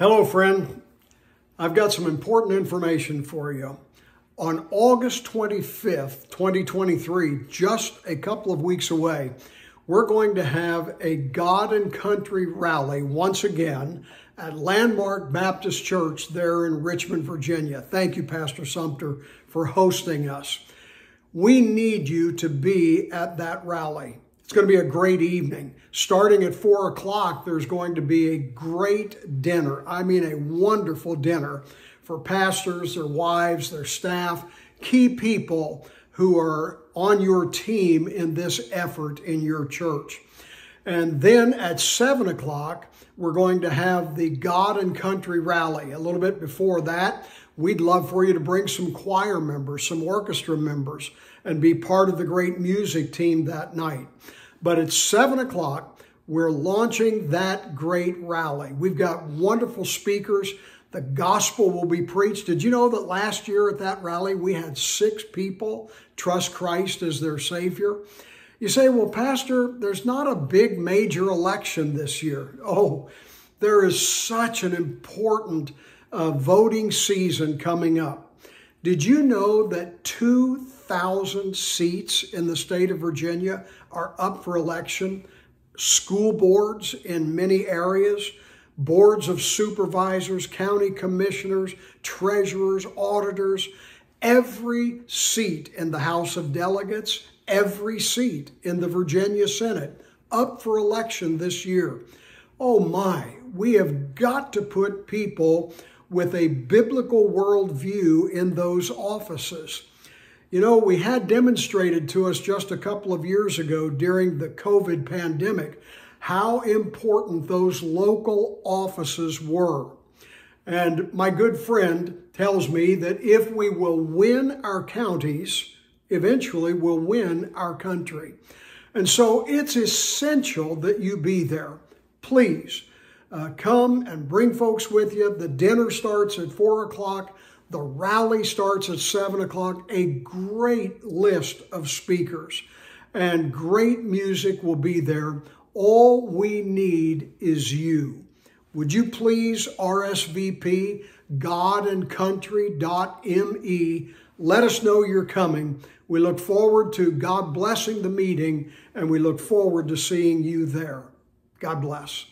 Hello, friend. I've got some important information for you. On August 25th, 2023, just a couple of weeks away, we're going to have a God and Country rally once again at Landmark Baptist Church there in Richmond, Virginia. Thank you, Pastor Sumter, for hosting us. We need you to be at that rally. It's going to be a great evening. Starting at four o'clock, there's going to be a great dinner. I mean, a wonderful dinner for pastors, their wives, their staff, key people who are on your team in this effort in your church. And then at seven o'clock, we're going to have the God and Country Rally. A little bit before that, we'd love for you to bring some choir members, some orchestra members, and be part of the great music team that night. But at 7 o'clock, we're launching that great rally. We've got wonderful speakers. The gospel will be preached. Did you know that last year at that rally, we had six people trust Christ as their Savior? You say, well, Pastor, there's not a big major election this year. Oh, there is such an important uh, voting season coming up. Did you know that 2,000 seats in the state of Virginia are up for election? School boards in many areas, boards of supervisors, county commissioners, treasurers, auditors, every seat in the House of Delegates, every seat in the Virginia Senate up for election this year. Oh my, we have got to put people with a biblical worldview in those offices. You know, we had demonstrated to us just a couple of years ago during the COVID pandemic how important those local offices were. And my good friend tells me that if we will win our counties, eventually we'll win our country. And so it's essential that you be there. Please uh, come and bring folks with you. The dinner starts at four o'clock. The rally starts at seven o'clock. A great list of speakers and great music will be there. All we need is you. Would you please RSVP godandcountry.me? Let us know you're coming. We look forward to God blessing the meeting and we look forward to seeing you there. God bless.